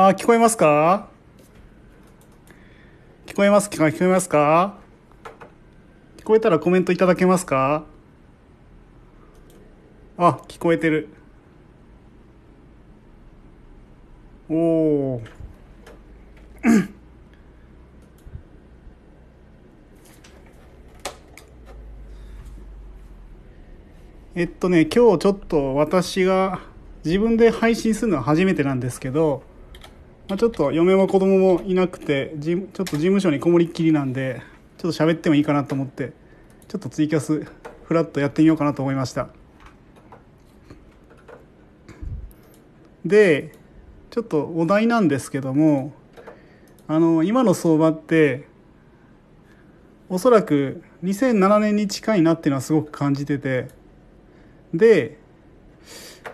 あ聞こえますか？聞こえますか？聞こえますか？聞こえたらコメントいただけますか？あ、聞こえてる。おお。えっとね、今日ちょっと私が自分で配信するのは初めてなんですけど、まあ、ちょっと嫁も子供もいなくてじちょっと事務所にこもりっきりなんでちょっと喋ってもいいかなと思ってちょっとツイキャスフラッとやってみようかなと思いました。でちょっとお題なんですけどもあの今の相場っておそらく2007年に近いなっていうのはすごく感じててで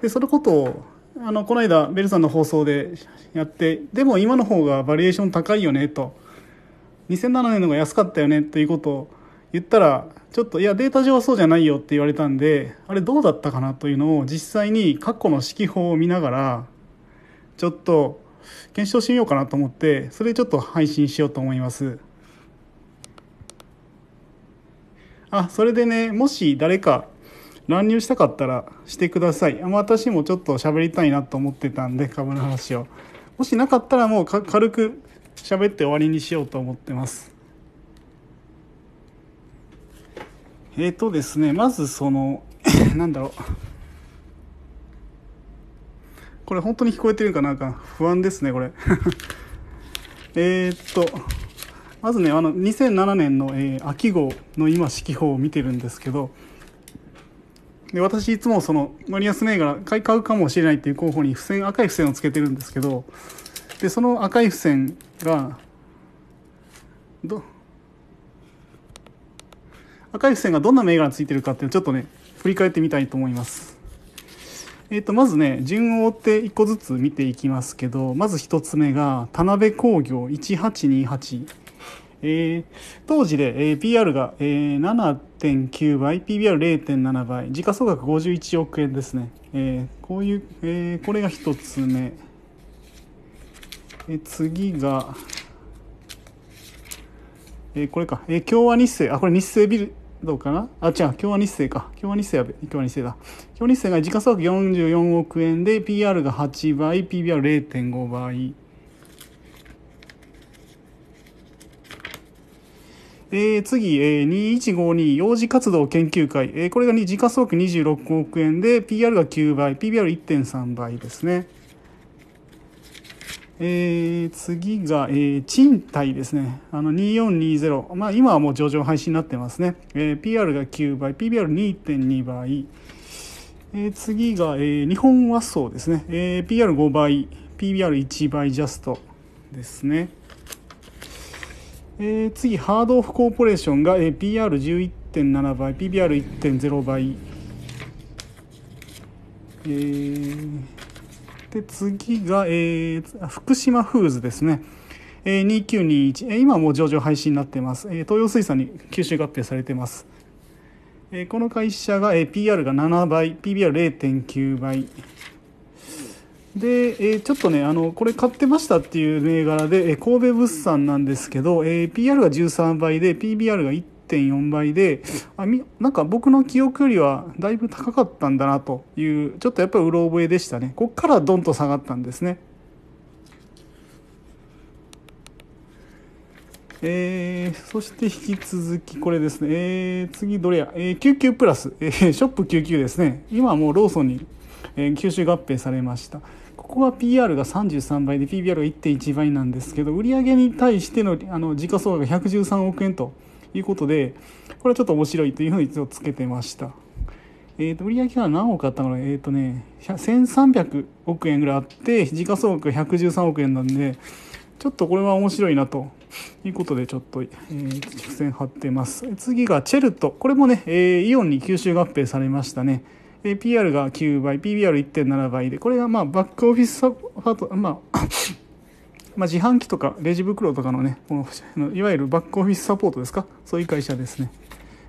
でそのことをあのこの間ベルさんの放送でやってでも今の方がバリエーション高いよねと。2007年の方が安かったよねということを言ったらちょっといやデータ上はそうじゃないよって言われたんであれどうだったかなというのを実際に過去の指揮法を見ながらちょっと検証してみようかなと思ってそれちょっと配信しようと思います。あそれでねもし誰か乱入したかったらしてください。私もちょっと喋りたいなと思ってたんで株の話を。もしなかったらもう軽く喋って終わりにしようと思ってます。えっ、ー、とですねまずその なんだろう。これ本当に聞こえてるかなんか。不安ですねこれ。えっとまずねあの2007年の、えー、秋号の今指揮法を見てるんですけどで私いつもその割安銘柄買い買うかもしれないっていう候補に付箋赤い付箋をつけてるんですけどでその赤い付箋がど赤い付箋がどんな銘柄ついてるかっていうのをちょっとね振り返ってみたいと思います。えー、とまずね順を追って1個ずつ見ていきますけどまず1つ目が田辺工業1828えー、当時で、えー、PR が、えー、7.9倍 PBR0.7 倍時価総額51億円ですね、えー、こういう、えー、これが1つ目、えー、次が、えー、これか、えー、共和日清あこれ日清ビルどうかな？あ、違う、共和日清か。共和日清やべ。共和日清だ。共和日清が時価総額44億円で、PR が8倍、PBR0.5 倍。えー、次、えー、2152幼児活動研究会、えー、これが時価総額26億円で PR が9倍 PBR1.3 倍ですねえー、次が、えー、賃貸ですね。あの、2420。まあ、今はもう上場廃止になってますね。えー、PR が9倍、PBR2.2 倍。えー、次が、えー、日本和装ですね。えー、PR5 倍、PBR1 倍ジャストですね。えー、次、ハードオフコーポレーションが、えー、PR11.7 倍、PBR1.0 倍。えー、で、次が、えー、福島フーズですね。えー、2921、えー、今もう上場廃止になっています。えー、東洋水産に吸収合併されています。えー、この会社が、えー、PR が7倍、PBR0.9 倍。で、えー、ちょっとね、あの、これ買ってましたっていう銘柄で、えー、神戸物産なんですけど、えー、PR が13倍で、PBR が1.4倍で、あみなんか僕の記憶よりはだいぶ高かったんだなという、ちょっとやっぱりうろ覚えでしたね。こっからドンと下がったんですね。えー、そして引き続きこれですね、えー、次どれや、えー、99プラス、えー、ショップ99ですね。今はもうローソンに、えー、吸収合併されました。ここは PR が33倍で PBR が1.1倍なんですけど売上に対してのあの時価総額が113億円ということでこれはちょっと面白いというふうに一応つけてました。えー、と売上が何億あったのかえっ、ー、とね1300億円ぐらいあって時価総額が113億円なんでちょっとこれは面白いなということでちょっと、えー、付箋貼ってます。次がチェルト。これもね、えー、イオンに吸収合併されましたね。で PR が9倍、PBR1.7 倍で、これがまあバックオフィスサポート、まあ まあ自販機とかレジ袋とかのね、このいわゆるバックオフィスサポートですか、そういう会社ですね。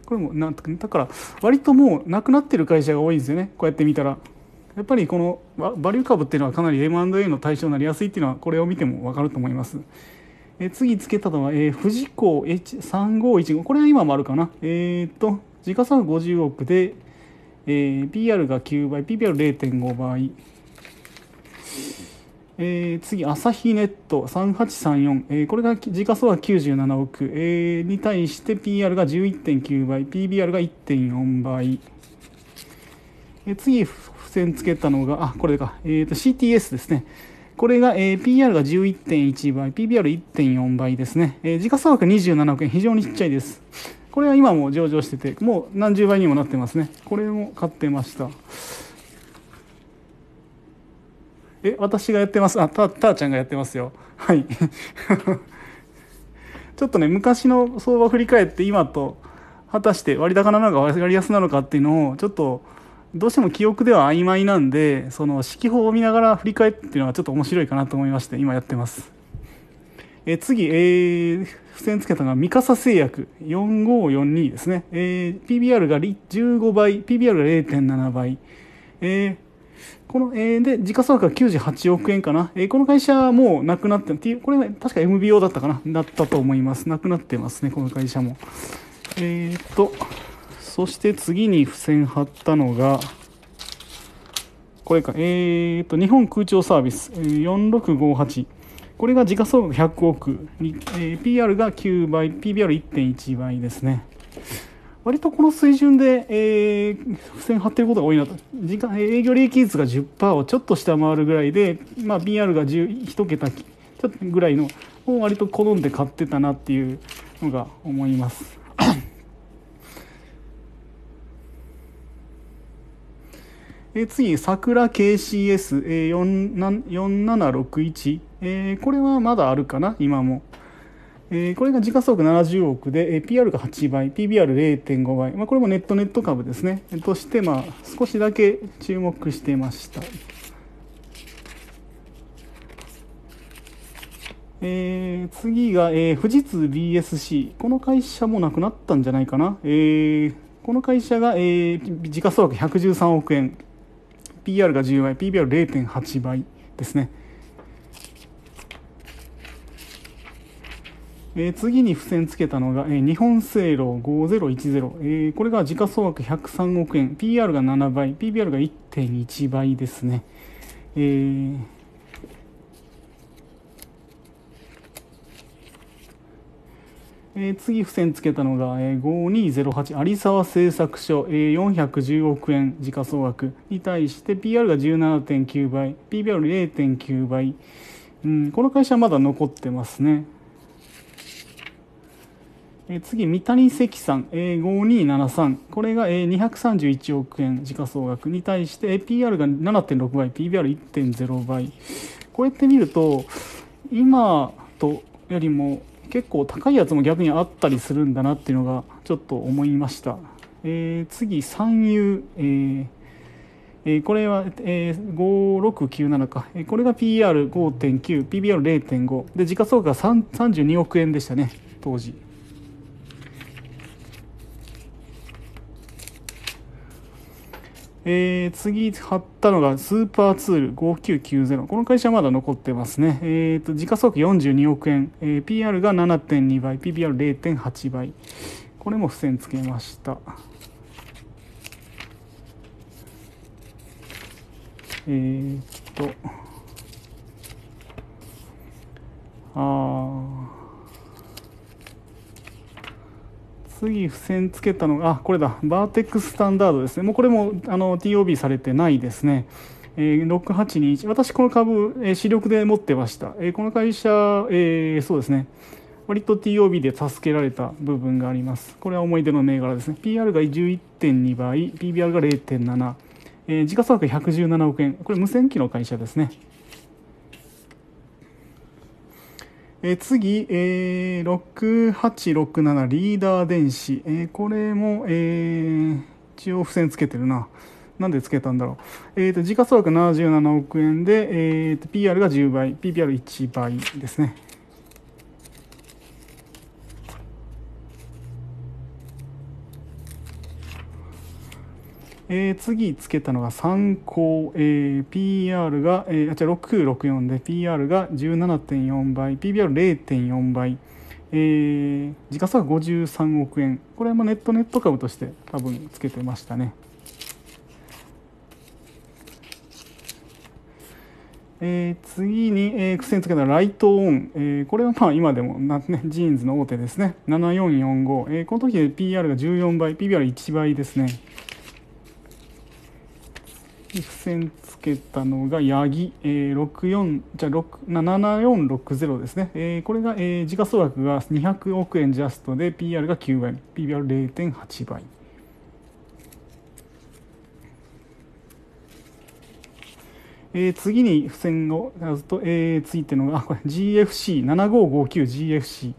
これもなんだから割ともうなくなってる会社が多いんですよね、こうやって見たら。やっぱりこのバリュー株っていうのはかなり M&A の対象になりやすいっていうのはこれを見ても分かると思います。え次つけたのは、えー、富士港 H3515 これは今もあるかなえっ、と時価総額50億で、えー、PR が9倍 PPR0.5 倍えー、次、朝日ネット3834、えー、これが時価総額97億、えー、に対して PR が11.9倍、PBR が1.4倍。えー、次、付箋つけたのが、あ、これか、えーと、CTS ですね。これが、えー、PR が11.1倍、PBR1.4 倍ですね。えー、時価総額27億円、非常にちっちゃいです。これは今も上場してて、もう何十倍にもなってますね。これも買ってました。え私がやってます？あたたーちゃんがやってますよはい ちょっとね昔の相場振り返って今と果たして割高なのか割安なのかっていうのをちょっとどうしても記憶では曖昧なんでその指揮法を見ながら振り返っていうのはちょっと面白いかなと思いまして今やってますえ次、えー、付箋つけたのが三笠製薬4542ですね、えー、PBR が15倍 PBR が0.7倍、えーこの、えー、で、時価総額が98億円かな。えー、この会社はもうなくなって、これ、ね、確か MBO だったかな。だったと思います。なくなってますね、この会社も。えー、っと、そして次に付箋貼ったのが、これか、えー、っと、日本空調サービス、4658。これが時価総額100億、えー、PR が9倍、PBR1.1 倍ですね。割とこの水準で、えー、付箋貼ってることが多いなと時間営業利益率が10%をちょっと下回るぐらいで、まあ、BR が1桁ちょっとぐらいのを割と好んで買ってたなっていうのが思います。え次、桜 KCS4761、えー、これはまだあるかな、今も。えー、これが時価総額70億で、えー、PR が8倍。PBR0.5 倍、まあ、これもネットネット株ですね。として、まあ、少しだけ注目してました。えー、次が、えー、富士通 BSC この会社もなくなったんじゃないかな、えー、この会社が、えー、時価総額113億円。PR が10倍 PBR0.8 倍ですね。えー、次に付箋つけたのが、えー、日本製炉5010、えー、これが時価総額103億円。PR が7倍 PBR が1.1倍ですね、えーえー、次付箋つけたのが、えー、5208有沢製作所、えー、410億円時価総額。に対して PR が17.9倍 PBR0.9 倍、うん、この会社はまだ残ってますね。え次、三谷積算、え5273、これが、え231億円時価総額。に対して PR が7.6倍、PBR1.0 倍。こうやって見ると、今とよりも結構高いやつも逆にあったりするんだなっていうのがちょっと思いました。えー、次、三遊、えーえー、これは、えー、5697か、えー、これが PR5.9、PBR0.5 で時価総額が32億円でしたね、当時。えー、次貼ったのがスーパーツール5990この会社はまだ残ってますね、えーと、時価総額42億円、えー、PR が7.2倍。PBR0.8 倍。これも付箋つけました。えー、っと。ああ次付箋つけたのがあこれだ。バーテックススタンダードですね。もうこれもあの TOB されてないですね、えー、6821私この株、えー、主力で持ってました、えー、この会社、えー、そうですね。割と TOB で助けられた部分があります。これは思い出の銘柄ですね。PR が11.2倍。PBR が0.7、えー、時価総額117億円。これ無線機の会社ですね。え次、えー、6867リーダー電子、えー、これも、えー、一応付箋つけてるな。なんでつけたんだろう。えっ、ー、と、時価総額77億円で、えーと、PR が10倍、PPR1 倍ですね。えー、次つけたのが参考、えー、PR が、えー、あ6964で PR が17.4倍 PBR0.4 倍、えー、時価総額53億円これはネットネット株として多分つけてましたね。えー、次に、えー、苦戦つけたライトオン、えー、これはまあ今でもな、ね、ジーンズの大手ですね。7445、えー、この時で PR が14倍 PBR1 倍ですね。付箋つけたのがヤギ、えー、64じゃ7460ですね、えー、これが、えー、時価総額が200億円ジャストで PR が9倍。PBR0.8 倍。えー、次に付箋をやると、えー、ついてのがこれ GFC7559GFC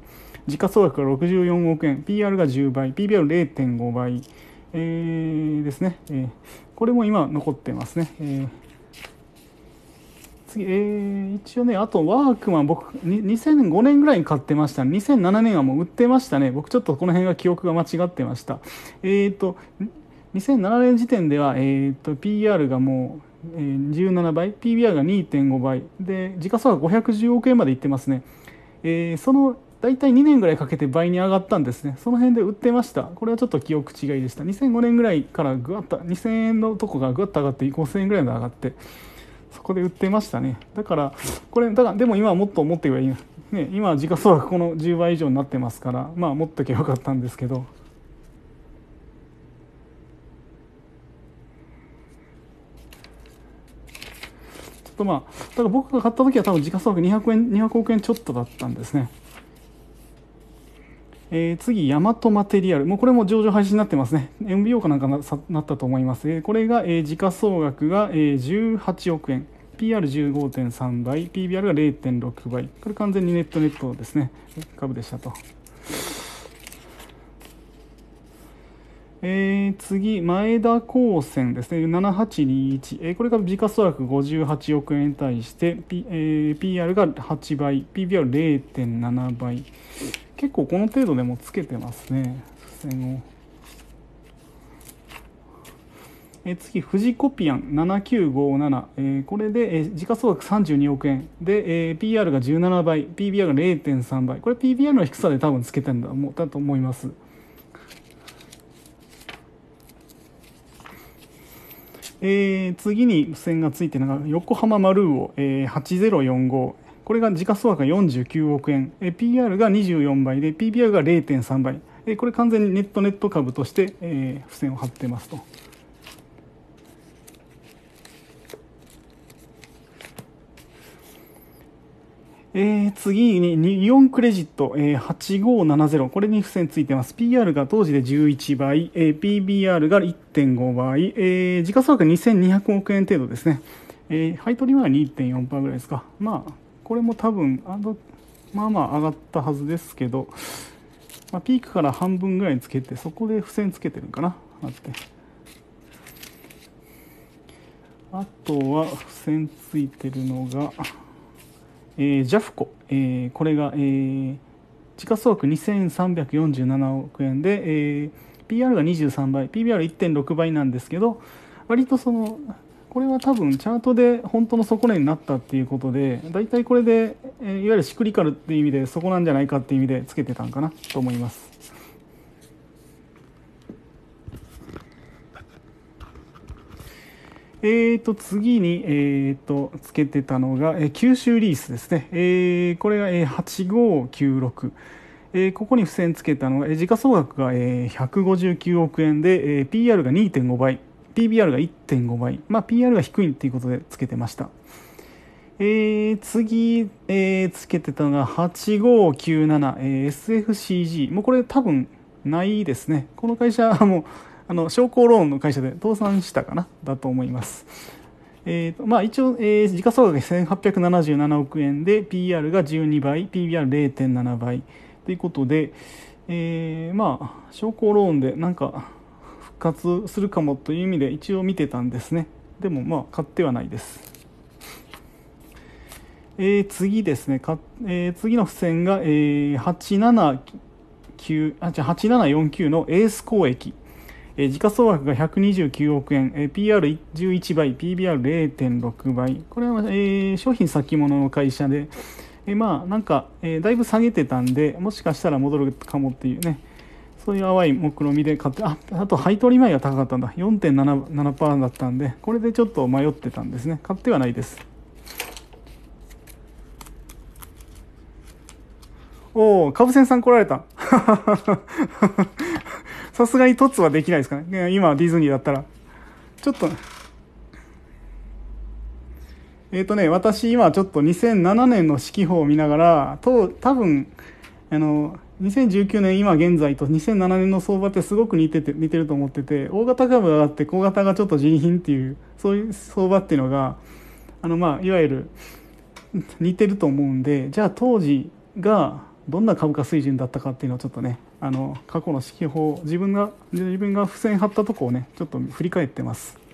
時価総額が64億円。PR が10倍。PBR0.5 倍、えー、ですね、えー、これも今残ってますね、えー、次、えー、一応ねあとワークマン僕2005年ぐらいに買ってました。2007年はもう売ってましたね。僕ちょっとこの辺が記憶が間違ってました。えっ、ー、と2007年時点では、えーと PR がもう17倍。PBR が2.5倍。で時価総額510億円までいってますね、えー、その大体2年ぐらいかけて倍に上がったんですね。その辺で売ってました。これはちょっと記憶違いでした。2005年ぐらいからぐわっと2000円のとこがぐわっと上がって5000円ぐらいまで上がってそこで売ってましたね。だからこれだからでも今はもっと持っていけばいい。ね今時価総額この10倍以上になってますからまあ持っとけばよかったんですけど。ちょっとまあだから僕が買った時は多分時価総額200円200億円ちょっとだったんですね。えー、次、ヤマトマテリアル。もうこれも上場廃止になってますね。MBO かなんかななったと思います。えー、これが、えー、時価総額が、えー、18億円。PR15.3 倍。PBR が0.6倍。これ完全にネットネットですね。株でしたと。えー、次、前田高専ですね、7821、えー、これが時価総額58億円に対して、P えー、PR が8倍、PBR0.7 倍、結構この程度でもつけてますね、付箋を。え、次、富士コピアン7957、えー、これで、えー、時価総額32億円。で、えー、PR が17倍、PBR が0.3倍、これ PBR の低さで多分つけてんだもだと思います。えー、次に付箋がついてるのが横浜マルーオ、えー、8045これが時価総額が49億円、え、PR が24倍。で PBR が0.3倍、え、これ完全にネットネット株として、えー、付箋を貼ってますと。えー、次にイオンクレジット、えー、8570これに付箋ついてます。PR が当時で11倍、えー、PBR が1.5倍、えー、時価総額2200億円程度ですね、えー、配当利回は2.4%ぐらいですか。まあこれも多分あのまあまあ上がったはずですけど、まあ、ピークから半分ぐらいにつけてそこで付箋つけてるんかなあって。あとは付箋ついてるのがえー、ジャフコ、えー、これが、えー、時価総額2347億円で、えー、PR が23倍。PBR1.6 倍なんですけど割とそのこれは多分チャートで本当の底値になったっていうことで大体これで、えー、いわゆるシクリカルっていう意味で底なんじゃないかっていう意味でつけてたんかなと思います。えーと、次に、えーと、つけてたのが、えー、九州リースですね。えー、これが、えー、8596。えー、ここに付箋つけたのが、えー、時価総額が、えー、159億円で、えー、PR が2.5倍、PBR が1.5倍、まあ、PR が低いっていうことでつけてました。えー、次、えー、つけてたのが8597、えー、SFCG。もうこれ多分ないですね。この会社は もう、あの商工ローンの会社で倒産したかな？だと思います。えーとまあ、一応、えー、時価総額1877億円で PR が12倍 PBR0.7 倍ということで、えー、まあ商工ローンでなんか活するかもという意味で一応見てたんですね。でもまあ買ってはないです、えー、次ですね。か、えー、次の付箋が、えー、879あじゃ8749のエース交易。えー、時価総額が129億円、えー、PR11 倍 PBR0.6 倍これは、えー、商品先物の会社で、えー、まあなんか、えー、だいぶ下げてたんでもしかしたら戻るかもっていうね。そういう淡い目論見で買ってああと配当利回りが高かったんだ。4.77%だったんでこれでちょっと迷ってたんですね。買ってはないです。おお株船さん来られた。さすがに凸はできないですかね。今ディズニーだったら。ちょっとえっ、ー、とね私今ちょっと2007年の指揮法を見ながらと多分あの2019年今現在と2007年の相場ってすごく似てて似てると思ってて大型株が上がって小型がちょっと人品っていうそういう相場っていうのがあのまあいわゆる似てると思うんでじゃあ当時がどんな株価水準だったかっていうのをちょっとねあの過去の指揮法自分が自分が付箋貼ったとこをねちょっと振り返ってます。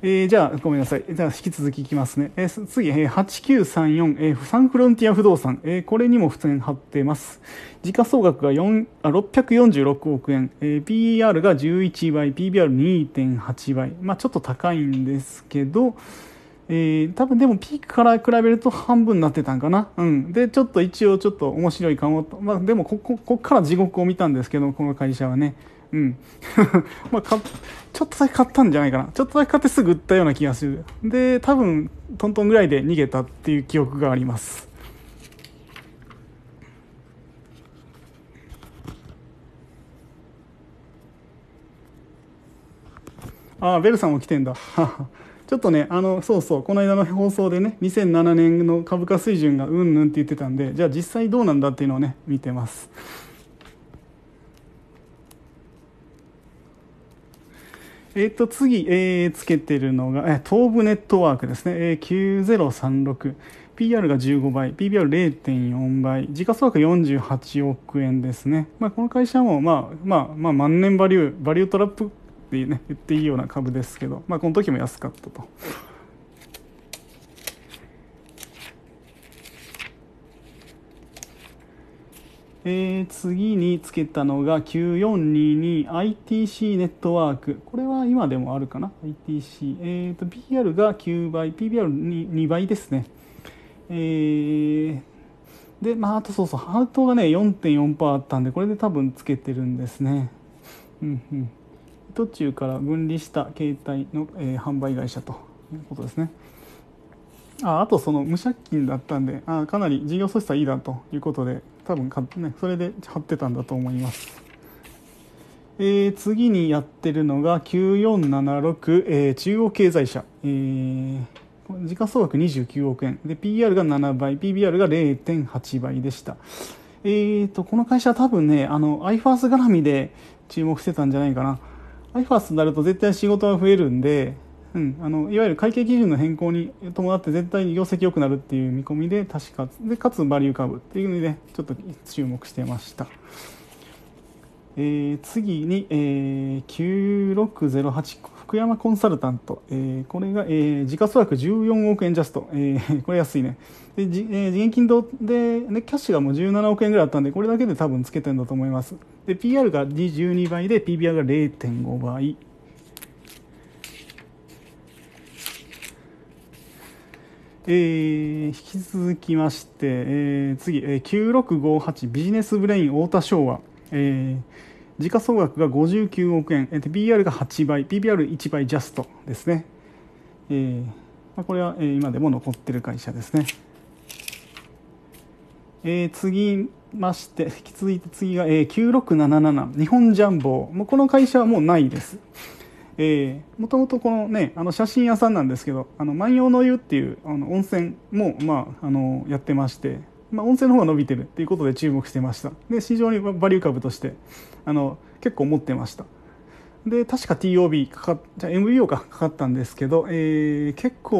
えー、じゃあ、ごめんなさい。じゃあ、引き続きいきますね。えー、次、えー、8934、えー、サンフロンティア不動産、えー、これにも付箋貼ってます。時価総額が4あ646億円、えー、PER が11倍、PBR2.8 倍。まあ、ちょっと高いんですけど、えー、多分でもピークから比べると半分になってたんかな。うん。で、ちょっと一応ちょっと面白いかもと。まあ、でもここ、こっから地獄を見たんですけど、この会社はね。うん。まあ、ちょっとだけ買ったんじゃないかな。ちょっとだけ買ってすぐ売ったような気がする。で、多分、トントンぐらいで逃げたっていう記憶があります。ああ、ベルさんも来てんだ。ちょっとね、あの、そうそう、この間の放送でね、2007年の株価水準がうんぬんって言ってたんで、じゃあ実際どうなんだっていうのをね、見てます。えっ、ー、と、次、えー、つけてるのが、え東部ネットワークですね。えー、9036。PR が15倍、PBR0.4 倍、時価総額48億円ですね。まあ、この会社も、まあ、まあ、まあ、万年バリュー、バリュートラップって、ね、言っていいような株ですけど、まあ、この時も安かったと。えー、次につけたのが 9422ITC ネットワーク。これは今でもあるかな ?ITC。えっ、ー、と、PR が9倍、PBR2 倍ですね。えー、で、まあ、あとそうそう、ハートがね、4.4%あったんで、これで多分つけてるんですね。うんうん。途中から分離した携帯の、えー、販売会社ということですね。ああとその無借金だったんであかなり事業組織はいいだということで多分か、ね、それで貼ってたんだと思います。えー、次にやってるのが9476、えー、中央経済社、えー、時価総額29億円で PR が7倍 PBR が0.8倍でした。えーと、この会社は多分ねあの iFARS 絡みで注目してたんじゃないかな iFARS になると絶対仕事が増えるんでうん、あのいわゆる会計基準の変更に伴って絶対に業績良くなるっていう見込みで確かでかつバリュー株っていうのでちょっと注目してました、えー、次に、えー、9608福山コンサルタント、えー、これが、えー、時価総額14億円ジャスト、えー、これ安いね。で、じえー、現金堂で、ね、キャッシュがもう17億円ぐらいあったんでこれだけで多分つけてるんだと思います。で PR が12倍で PBR が0.5倍えー、引き続きまして、えー、次、えー、9658ビジネスブレイン太田昭和、えー、時価総額が59億円、えー、PR が8倍。PBR1 倍ジャスト。ですね、えーまあ、これは、えー、今でも残ってる会社ですね、えー、次まして引き続いて次が、えー、9677日本ジャンボ。もうこの会社はもうないです。えー、もともとこのねあの写真屋さんなんですけどあの万葉の湯っていうあの温泉も、まあ、あのやってまして、まあ、温泉の方が伸びてるっていうことで注目してました。で市場にバリュー株としてあの結構持ってました。で確か TOB かかじゃ MBO かかかったんですけど、えー、結構